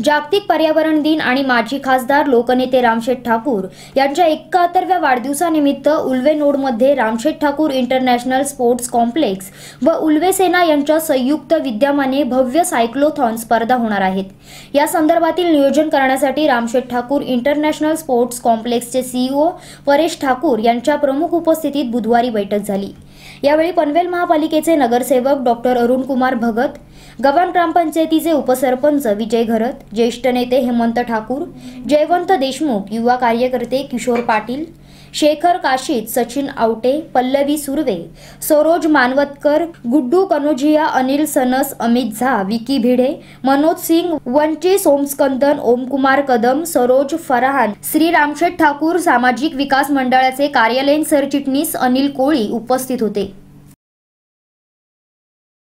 जागतिक पर्यावरण दिन आणि माजी खासदार लोकनेते रामशेठ ठाकूर यांच्या एकाहत्तरव्या वाढदिवसानिमित्त उल्वे नोडमध्ये Ramsheth Thakur international sports complex व उल्वे सेना यांच्या संयुक्त विद्यमाने भव्य सायक्लोथॉन स्पर्धा होणार आहेत. या संदर्भातील नियोजन करण्यासाठी रामशेठ ठाकूर इंटरनॅशनल स्पोर्ट्स कॉम्प्लेक्सचे सीईओ परेश ठाकूर यांच्या प्रमुख उपस्थितीत बुधवारी बैठक झाली. यावेळी पनवेल महापालिकेचे नगरसेवक डॉक्टर अरुण कुमार भगत गव्हाण ग्रामपंचायतीचे उपसरपंच विजय घरत ज्येष्ठ नेते हेमंत ठाकूर जयवंत देशमुख युवा कार्यकर्ते किशोर पाटील शेखर काशीद सचिन आवटे पल्लवी सुर्वे सरोज मानवतकर गुड्डू कनोजिया अनिल सनस अमित झा विकी भिडे मनोज सिंग वंची सोमस्कंदन ओमकुमार कदम सरोज फरहान श्री रामशेठ ठाकूर सामाजिक विकास मंडळाचे कार्यालयीन सरचिटणीस अनिल कोळी उपस्थित होते.